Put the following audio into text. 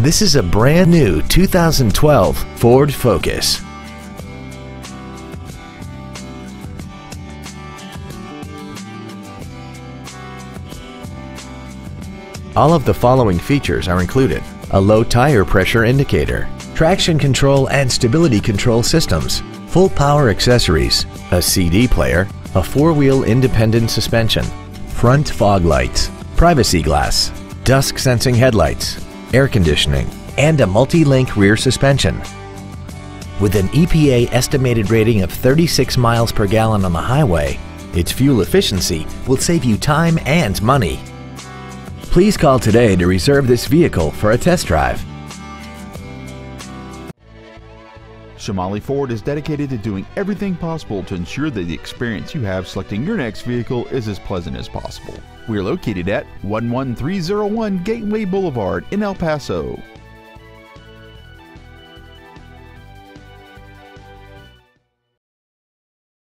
This is a brand new 2012 Ford Focus. All of the following features are included. A low tire pressure indicator, traction control and stability control systems, full power accessories, a CD player, a four-wheel independent suspension, front fog lights, privacy glass, dusk sensing headlights, air conditioning, and a multi-link rear suspension. With an EPA estimated rating of 36 miles per gallon on the highway, its fuel efficiency will save you time and money. Please call today to reserve this vehicle for a test drive. Shamaley Ford is dedicated to doing everything possible to ensure that the experience you have selecting your next vehicle is as pleasant as possible. We are located at 11301 Gateway Boulevard in El Paso.